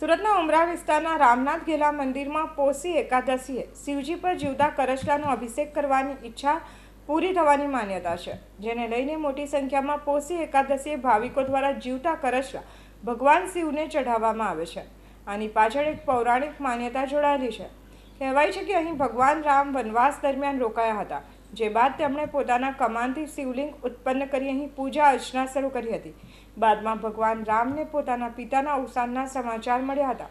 સુરતના ઉમરા વિસ્તારના રામનાથ ગેલા મંદિરમાં પોષી એકાદશીએ શિવજી પર જીવતા કરશલાનો અભિષેક કરવાની ઈચ્છા પૂરી થવાની માન્યતા છે. જેને લઈને મોટી સંખ્યામાં પોષી એકાદશીએ ભાવિકો દ્વારા જીવતા કરશલા ભગવાન શિવને ચઢાવવામાં આવે છે. આની પાછળ એક પૌરાણિક માન્યતા જોડાયેલી છે. કહેવાય છે કે અહીં ભગવાન રામ વનવાસ દરમિયાન રોકાયા હતા. જે બાદ તેમણે પોતાના કમાનથી શિવલિંગ ઉત્પન્ન કરી અહીં પૂજા અર્ચના શરૂ કરી હતી. બાદમાં ભગવાન રામને પોતાના પિતાના અવસાનના સમાચાર મળ્યા હતા.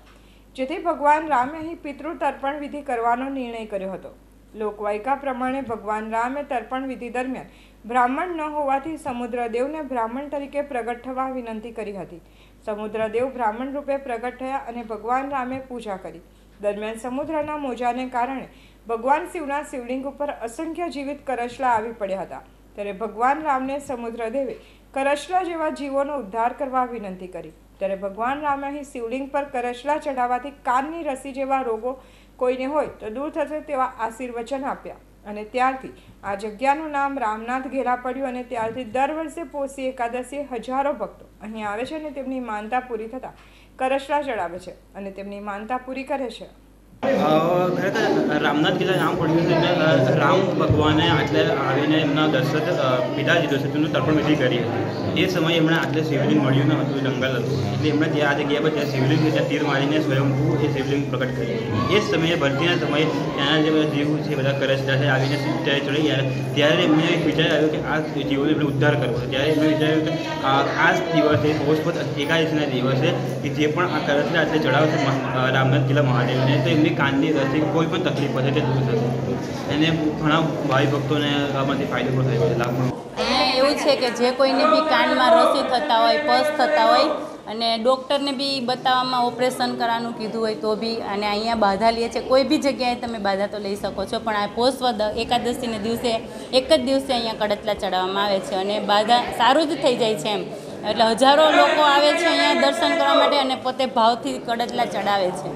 જેથી ભગવાન રામે અહીં પિતૃ તર્પણ વિધિ કરવાનો નિર્ણય કર્યો હતો. લોકવાયકા પ્રમાણે ભગવાન રામે તર્પણ વિધિ દરમિયાન બ્રાહ્મણ ન હોવાથી સમુદ્રદેવને બ્રાહ્મણ તરીકે પ્રગટ થવા વિનંતી કરી હતી. સમુદ્રદેવ બ્રાહ્મણ રૂપે પ્રગટ થયા અને ભગવાન રામે પૂજા કરી. દરમિયાન સમુદ્રના મોજાને કારણે ભગવાન શિવના શિવલિંગ ઉપર અસંખ્ય જીવિત કરશલા આવી પડ્યા હતા. ત્યારે ભગવાન રામને સમુદ્રદેવે કરશલા જેવા જીવોનો ઉદ્ધાર કરવા વિનંતી કરી. ત્યારે ભગવાન રામે અહીં શિવલિંગ પર કરશલા ચઢાવવાથી કાનની રસી જેવા રોગો કોઈને હોય તો દૂર થશે તેવા આશીર્વચન આપ્યા. અને ત્યારથી આ જગ્યાનું નામ રામનાથ ઘેરા પડ્યું અને ત્યારથી દર વર્ષે પોષી એકાદશીએ હજારો ભક્તો અહીં આવે છે અને તેમની માનતા પૂરી થતાં કરશલા ચડાવે છે અને તેમની માનતા પૂરી કરે છે. રામનાથ કિલ્લા નામ પડ્યું છે રામ ભગવાને આટલે આવીને એમના દર્શન પિતા પિતાજી દશરથનું તર્પણ વિધિ કરી હતી. એ સમયે એમણે આટલે શિવલિંગ મળ્યું ન હતું જંગલ હતું. એટલે એમણે ત્યાં આ જગ્યા પર જ્યાં શિવલિંગ છે ત્યાં તીર મારીને સ્વયંભૂ એ શિવલિંગ પ્રગટ કરી. એ જ સમયે, ભરતીના સમયે ત્યાંના જે બધા જીવ છે, બધા કરસતા છે, આવીને ત્યારે ચડી ગયા. ત્યારે એમને એક વિચાર આવ્યો કે આ જીવોને એમણે ઉદ્ધાર કરવો ત્યારે એમણે વિચાર્યું કે, આ જ દિવસે પોષપદ એકાદશીના દિવસે કે જે પણ આ કરસલા આટલે ચડાવશે રામનાથ કિલ્લા મહાદેવને. તો એમની કાનની રસી કોઈ પણ તકલીફ હશે તે દૂર થશે. એને ઘણા ભાઈ ભક્તોને આમાંથી ફાયદો પણ થયો છે લાભ પણ. અહીંયા એવું છે કે જે કોઈને બી કાનમાં રસી થતા હોય પસ થતા હોય અને ડૉક્ટરને બી બતાવવામાં ઓપરેશન કરવાનું કીધું હોય તો બી અને અહીંયા બાધા લે છે કોઈ બી જગ્યાએ તમે બાધા તો લઈ શકો છો પણ આ પોષવદ એકાદશીને દિવસે એક જ દિવસે અહીંયા કડતલા ચડાવવામાં આવે છે અને બાધા સારું જ થઈ જાય છે એમ. એટલે હજારો લોકો આવે છે અહીંયા દર્શન કરવા માટે અને પોતે ભાવથી કડતલા ચડાવે છે.